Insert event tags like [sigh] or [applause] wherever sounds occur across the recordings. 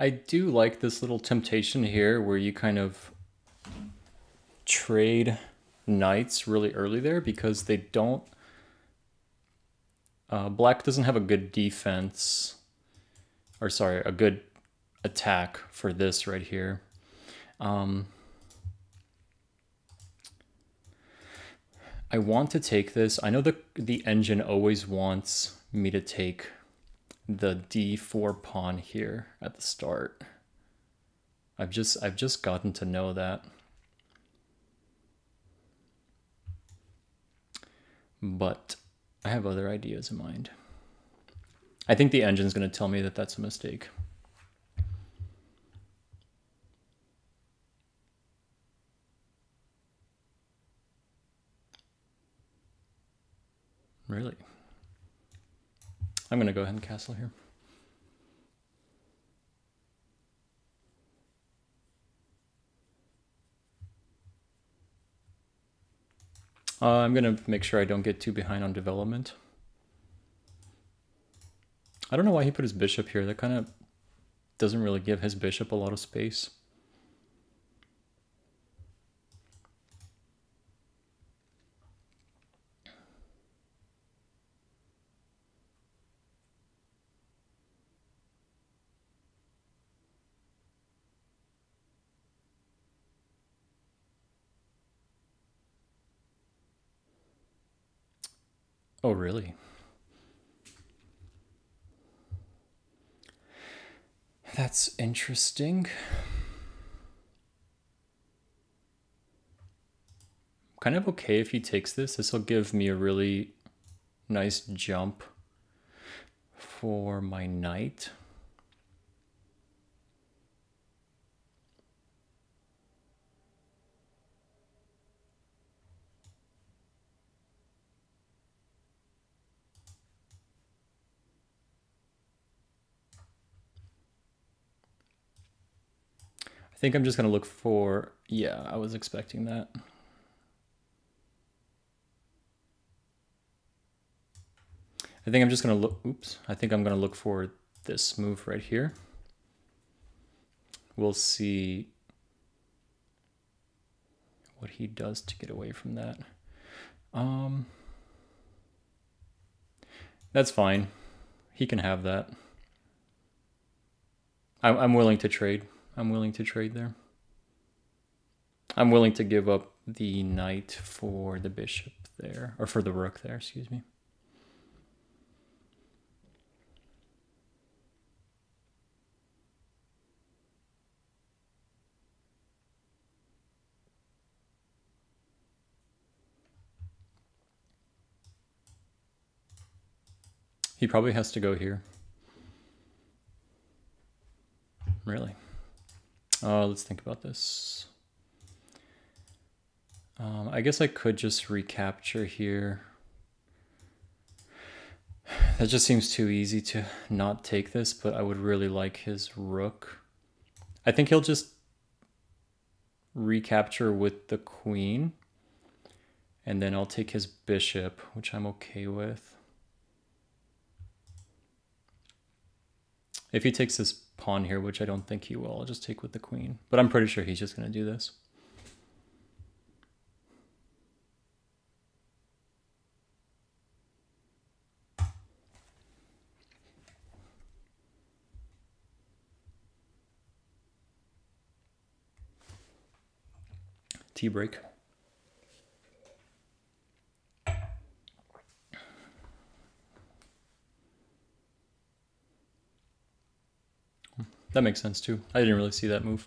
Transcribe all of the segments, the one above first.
I do like this little temptation here where you kind of trade knights really early there because they don't. Uh, black doesn't have a good defense, or sorry, a good attack for this right here. Um, I want to take this. I know the the engine always wants me to take the d4 pawn here at the start. I've just I've just gotten to know that. But I have other ideas in mind. I think the engine's going to tell me that that's a mistake. Really? I'm going to go ahead and castle here. Uh, I'm going to make sure I don't get too behind on development. I don't know why he put his bishop here. That kind of doesn't really give his bishop a lot of space. Oh, really? That's interesting. kind of okay if he takes this. This will give me a really nice jump for my knight. Think I'm just going to look for, yeah, I was expecting that. I think I'm just going to look, oops, I think I'm going to look for this move right here. We'll see what he does to get away from that. Um, that's fine. He can have that. I'm, I'm willing to trade. I'm willing to trade there. I'm willing to give up the knight for the bishop there, or for the rook there, excuse me. He probably has to go here. Really? Uh, let's think about this. Um, I guess I could just recapture here. [sighs] That just seems too easy to not take this, but I would really like his rook. I think he'll just recapture with the queen. And then I'll take his bishop, which I'm okay with. If he takes this pawn here, which I don't think he will, I'll just take with the queen. But I'm pretty sure he's just going to do this. Tea break. That makes sense too. I didn't really see that move.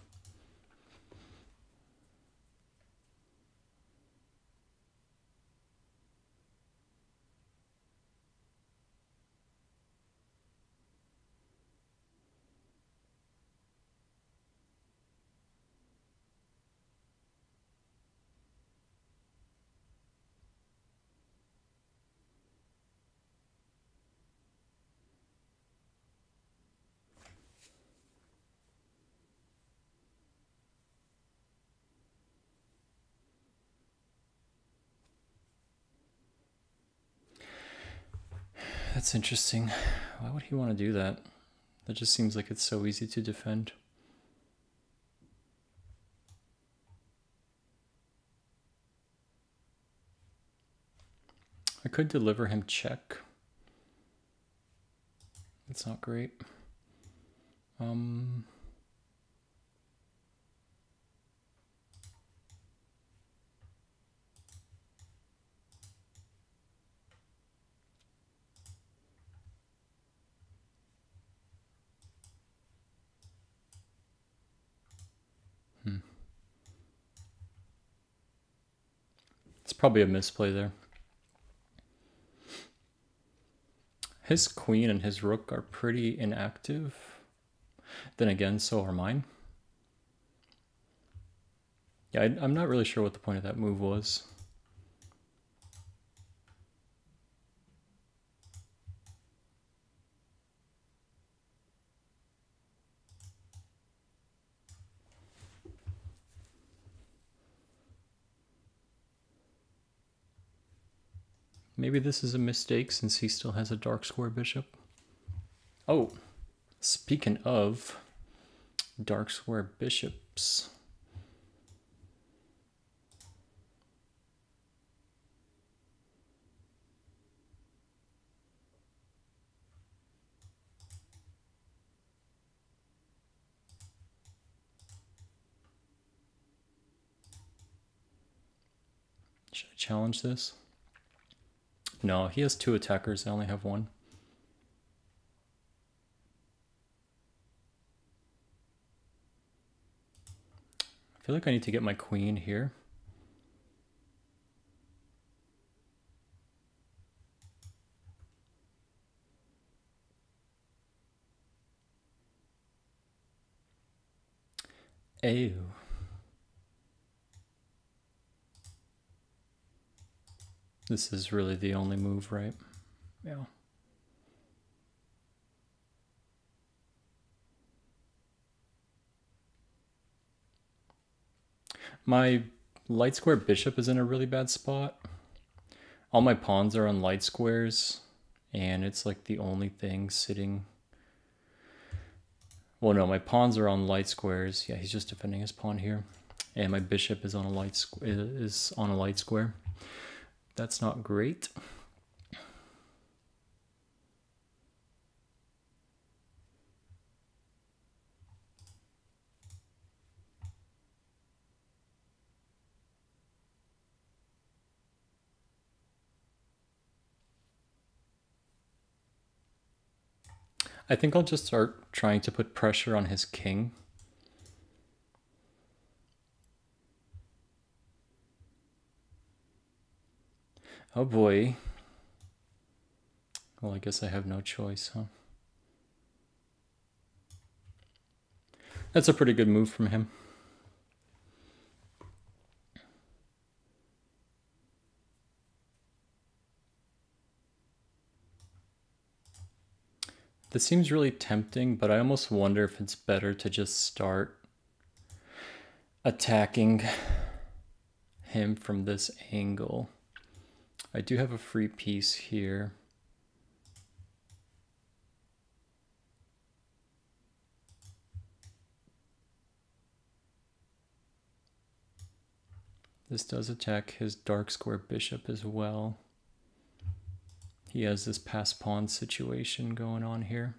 That's interesting. Why would he want to do that? That just seems like it's so easy to defend. I could deliver him check. It's not great. Um, probably a misplay there. His queen and his rook are pretty inactive. Then again, so are mine. Yeah, I, am not really sure what the point of that move was. Maybe this is a mistake since he still has a dark square bishop. Oh, speaking of dark square bishops. Should I challenge this? No, he has two attackers. I only have one. I feel like I need to get my queen here. Ew. This is really the only move, right? Yeah. My light square bishop is in a really bad spot. All my pawns are on light squares, and it's like the only thing sitting... Well, no, my pawns are on light squares. Yeah, he's just defending his pawn here. And my bishop is on a light is on a light square. That's not great. I think I'll just start trying to put pressure on his king. Oh boy. Well, I guess I have no choice, huh? That's a pretty good move from him. This seems really tempting, but I almost wonder if it's better to just start attacking him from this angle. I do have a free piece here. This does attack his dark square bishop as well. He has this pass pawn situation going on here.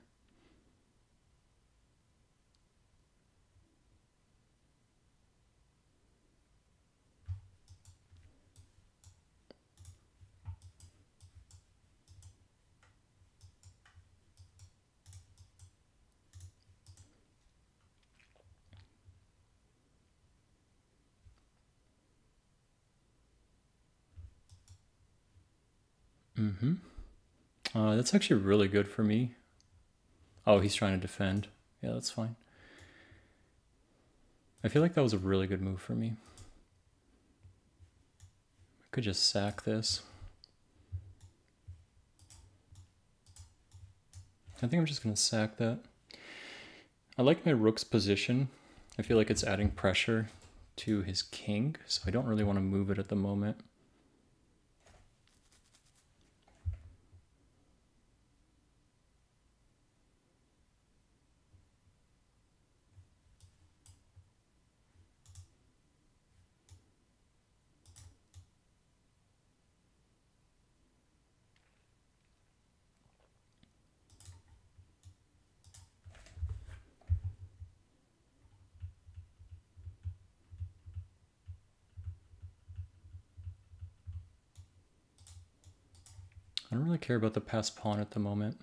Mm-hmm. Uh, that's actually really good for me. Oh, he's trying to defend. Yeah, that's fine. I feel like that was a really good move for me. I could just sack this. I think I'm just going to sack that. I like my rook's position. I feel like it's adding pressure to his king, so I don't really want to move it at the moment. I don't really care about the passed pawn at the moment.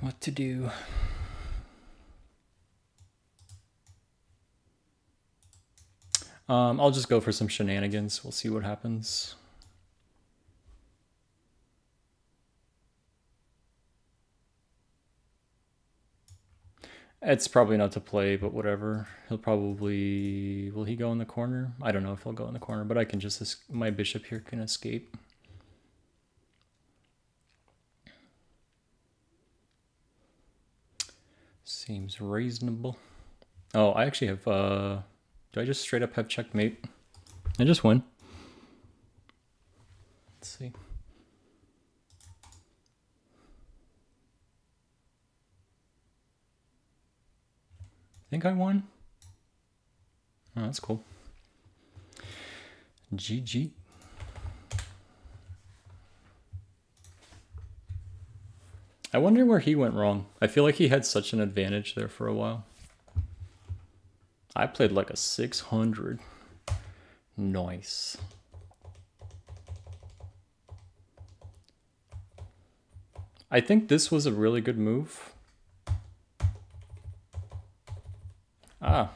What to do? Um, I'll just go for some shenanigans. We'll see what happens. It's probably not to play, but whatever. He'll probably... Will he go in the corner? I don't know if he'll go in the corner, but I can just... My bishop here can escape. Seems reasonable. Oh, I actually have... Uh, do I just straight up have checkmate? I just win. Let's see. think I won. Oh, that's cool. GG. I wonder where he went wrong. I feel like he had such an advantage there for a while. I played like a 600. Nice. I think this was a really good move. Ah.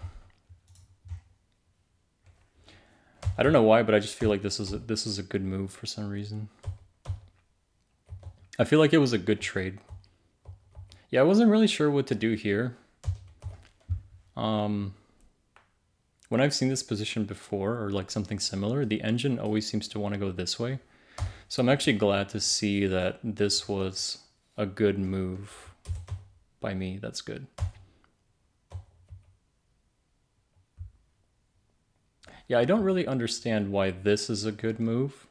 I don't know why, but I just feel like this is a, this is a good move for some reason. I feel like it was a good trade. Yeah, I wasn't really sure what to do here. Um, when I've seen this position before or like something similar, the engine always seems to want to go this way. So I'm actually glad to see that this was a good move by me. That's good. Yeah, I don't really understand why this is a good move.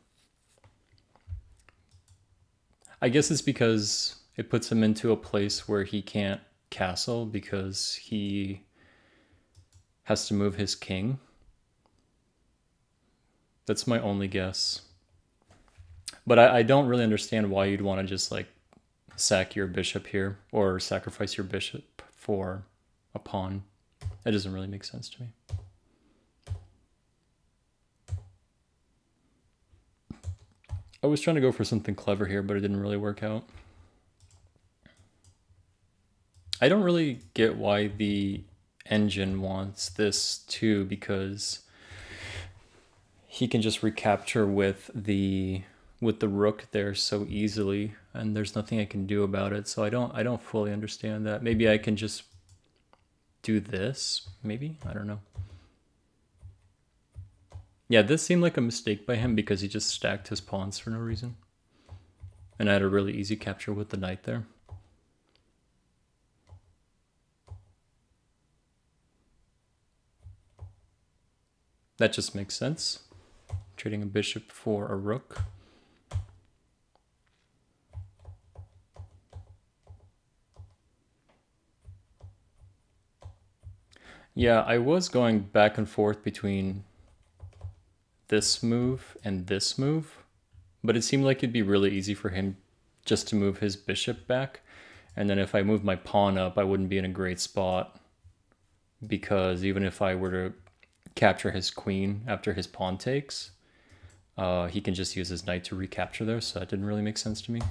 I guess it's because it puts him into a place where he can't castle because he has to move his king. That's my only guess. But I, I don't really understand why you'd want to just like sack your bishop here or sacrifice your bishop for a pawn. That doesn't really make sense to me. I was trying to go for something clever here, but it didn't really work out. I don't really get why the engine wants this too, because he can just recapture with the with the rook there so easily and there's nothing I can do about it. So I don't I don't fully understand that. Maybe I can just do this, maybe? I don't know. Yeah, this seemed like a mistake by him because he just stacked his pawns for no reason. And I had a really easy capture with the knight there. That just makes sense. Trading a bishop for a rook. Yeah, I was going back and forth between this move and this move, but it seemed like it'd be really easy for him just to move his bishop back. And then if I move my pawn up, I wouldn't be in a great spot because even if I were to capture his queen after his pawn takes, uh, he can just use his knight to recapture there, so that didn't really make sense to me.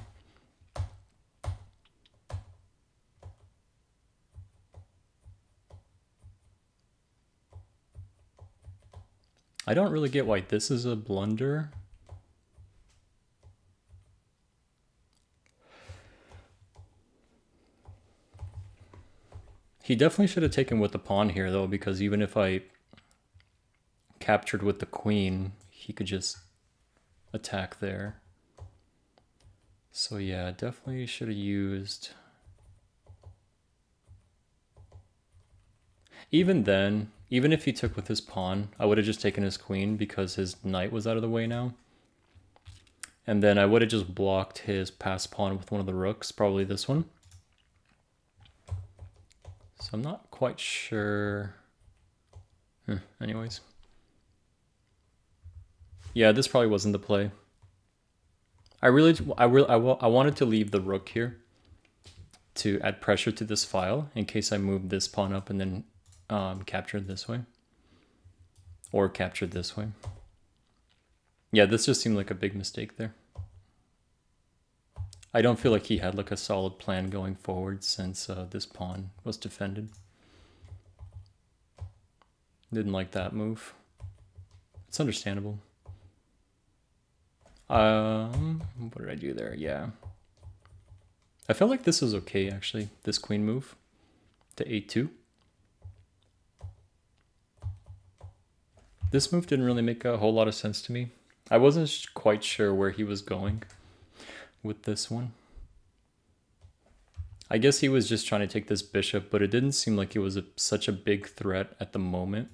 I don't really get why this is a blunder. He definitely should have taken with the pawn here though, because even if I captured with the queen, he could just attack there. So yeah, definitely should have used... Even then, even if he took with his pawn, I would have just taken his queen because his knight was out of the way now. And then I would have just blocked his pass pawn with one of the rooks, probably this one. So I'm not quite sure. Hmm, anyways. Yeah, this probably wasn't the play. I really, I really, I, I wanted to leave the rook here to add pressure to this file in case I move this pawn up and then um, captured this way. Or captured this way. Yeah, this just seemed like a big mistake there. I don't feel like he had like a solid plan going forward since uh, this pawn was defended. Didn't like that move. It's understandable. Um, what did I do there? Yeah. I felt like this was okay, actually, this queen move to a2. This move didn't really make a whole lot of sense to me. I wasn't quite sure where he was going with this one. I guess he was just trying to take this bishop, but it didn't seem like it was a, such a big threat at the moment.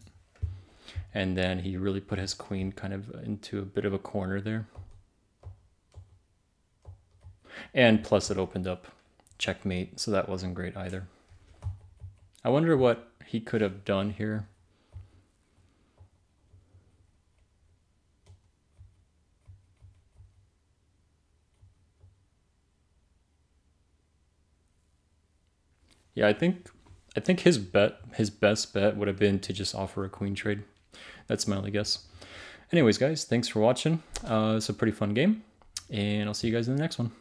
And then he really put his queen kind of into a bit of a corner there. And plus it opened up checkmate, so that wasn't great either. I wonder what he could have done here. Yeah, I think I think his bet, his best bet would have been to just offer a queen trade. That's my only guess. Anyways, guys, thanks for watching. Uh, it's a pretty fun game, and I'll see you guys in the next one.